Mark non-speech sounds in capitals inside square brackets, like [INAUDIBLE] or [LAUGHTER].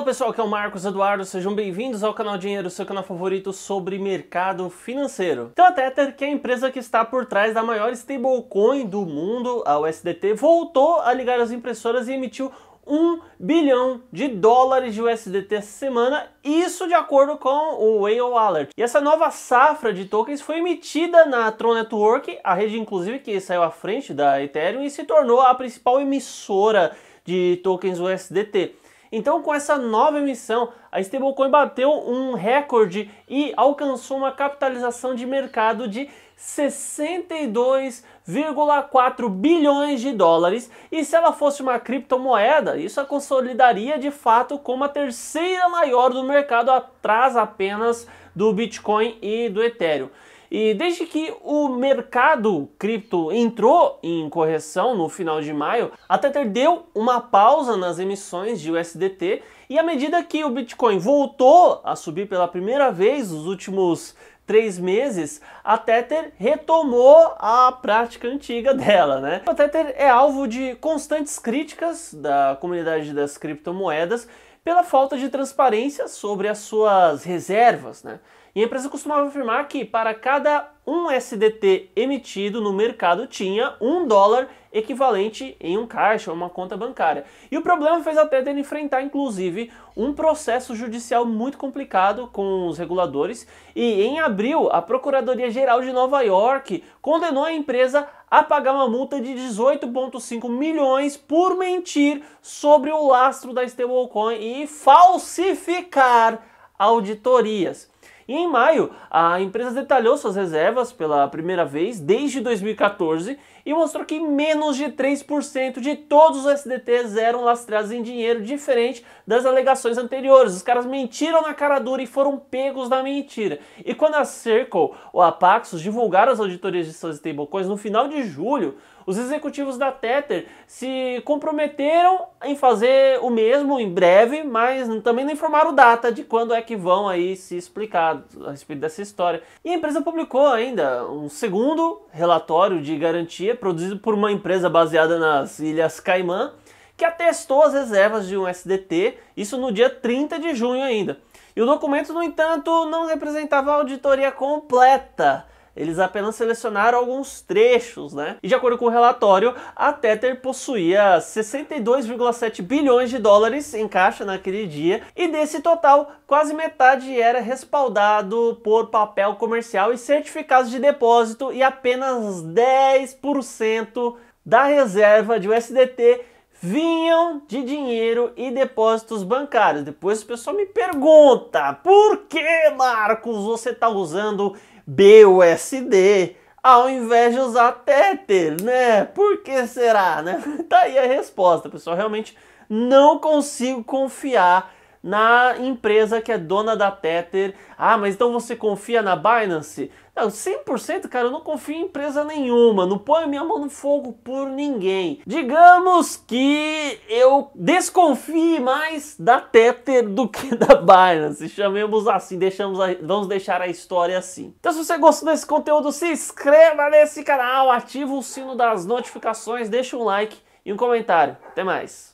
Fala pessoal, aqui é o Marcos Eduardo, sejam bem-vindos ao canal Dinheiro, seu canal favorito sobre mercado financeiro. Então a Tether, que é a empresa que está por trás da maior stablecoin do mundo, a USDT, voltou a ligar as impressoras e emitiu 1 bilhão de dólares de USDT essa semana, isso de acordo com o Whale Alert. E essa nova safra de tokens foi emitida na Tron Network, a rede inclusive que saiu à frente da Ethereum e se tornou a principal emissora de tokens USDT. Então, com essa nova emissão, a stablecoin bateu um recorde e alcançou uma capitalização de mercado de 62,4 bilhões de dólares. E se ela fosse uma criptomoeda, isso a consolidaria de fato como a terceira maior do mercado, atrás apenas do Bitcoin e do Ethereum. E desde que o mercado cripto entrou em correção no final de maio, a Tether deu uma pausa nas emissões de USDT e à medida que o Bitcoin voltou a subir pela primeira vez nos últimos três meses, a Tether retomou a prática antiga dela, né? A Tether é alvo de constantes críticas da comunidade das criptomoedas pela falta de transparência sobre as suas reservas, né? E a empresa costumava afirmar que para cada um SDT emitido no mercado tinha um dólar equivalente em um caixa ou uma conta bancária. E o problema fez a Tether enfrentar, inclusive, um processo judicial muito complicado com os reguladores. E em abril, a Procuradoria-Geral de Nova York condenou a empresa a pagar uma multa de 18,5 milhões por mentir sobre o lastro da stablecoin e falsificar auditorias. E em maio, a empresa detalhou suas reservas pela primeira vez desde 2014 e mostrou que menos de 3% de todos os SDTs eram lastreados em dinheiro, diferente das alegações anteriores. Os caras mentiram na cara dura e foram pegos na mentira. E quando a Circle ou a Paxos divulgaram as auditorias de suas stablecoins no final de julho, os executivos da Tether se comprometeram em fazer o mesmo em breve, mas também não informaram data de quando é que vão aí se explicar a respeito dessa história. E a empresa publicou ainda um segundo relatório de garantia produzido por uma empresa baseada nas Ilhas Caimã, que atestou as reservas de um SDT, isso no dia 30 de junho ainda. E o documento, no entanto, não representava a auditoria completa eles apenas selecionaram alguns trechos, né? E de acordo com o relatório, a Tether possuía 62,7 bilhões de dólares em caixa naquele dia, e desse total, quase metade era respaldado por papel comercial e certificados de depósito, e apenas 10% da reserva de USDT vinham de dinheiro e depósitos bancários. Depois o pessoal me pergunta: por que, Marcos, você está usando BUSD ao invés de usar Tether, né? Por que será, né? [LAUGHS] Tá aí a resposta, pessoal. Realmente não consigo confiar na empresa que é dona da Tether. Ah, mas então você confia na Binance? Não, 100%, cara, eu não confio em empresa nenhuma, não ponho minha mão no fogo por ninguém. Digamos que eu desconfie mais da Tether do que [LAUGHS] da Binance, chamemos assim, deixamos a, vamos deixar a história assim. Então se você gostou desse conteúdo, se inscreva nesse canal, ativa o sino das notificações, deixa um like e um comentário. Até mais!